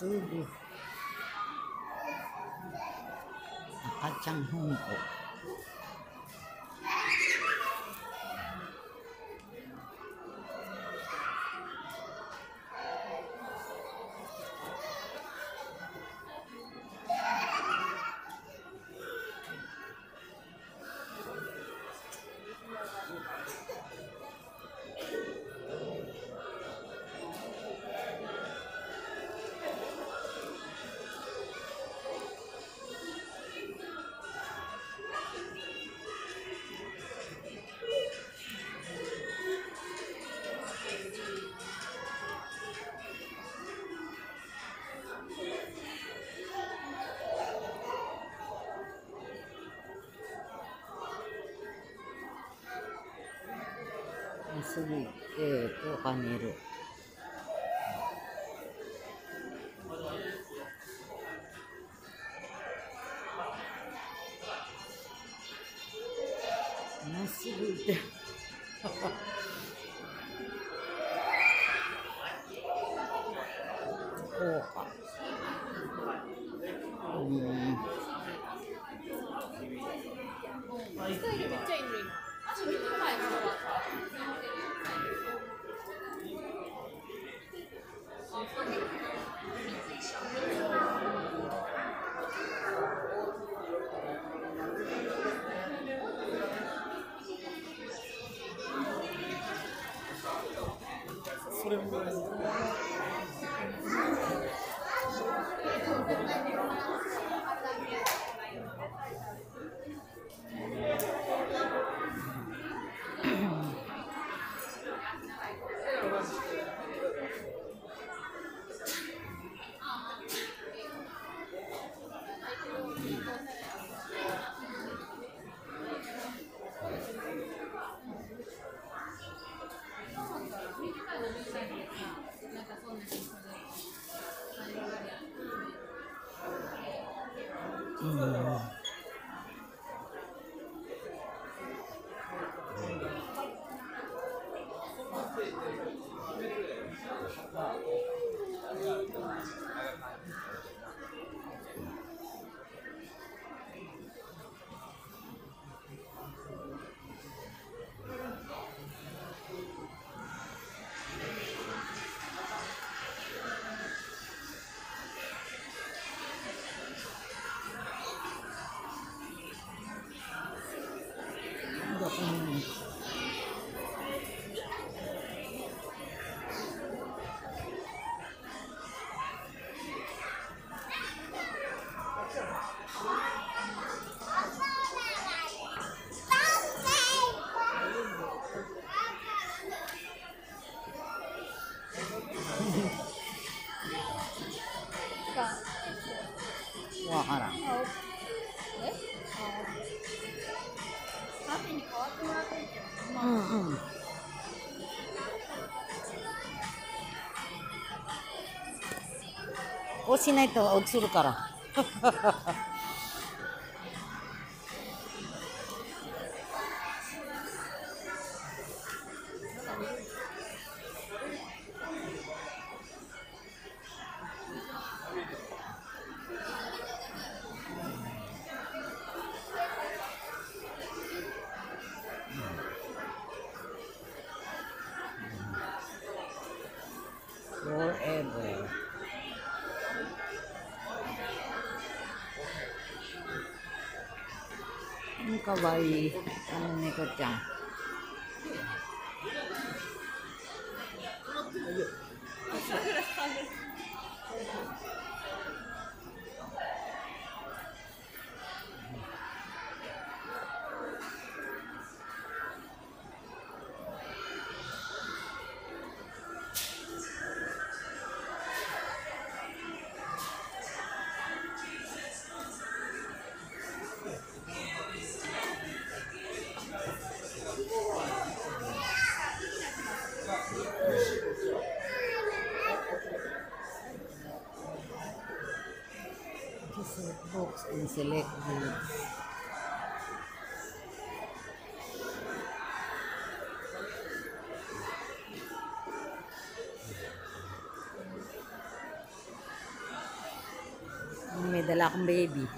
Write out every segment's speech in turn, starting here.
是的，阿江红毛。薄 A とパネル。まっすぐって。справедливость. 嗯。うんうん。こうしないと落ちるから。Forever. Ang kawaii. Ano ni ko? Visit books and select goods. May dala akong baby.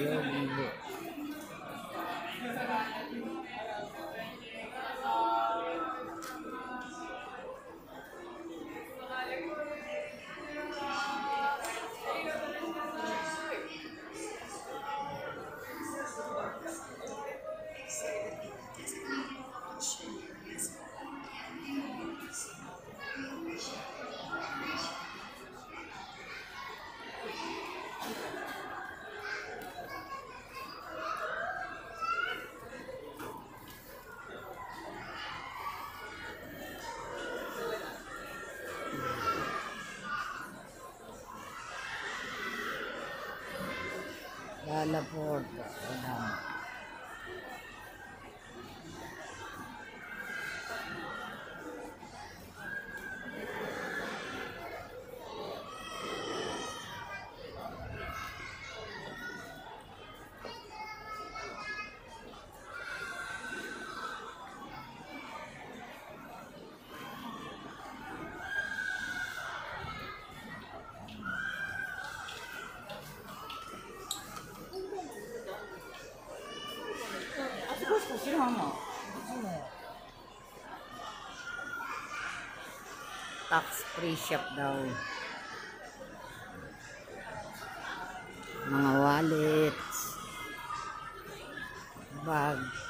Yeah, you look. कालपोट Ayan. Tapos ko si mama. Ano? Tax free shop daw. Mga wallets. Bag.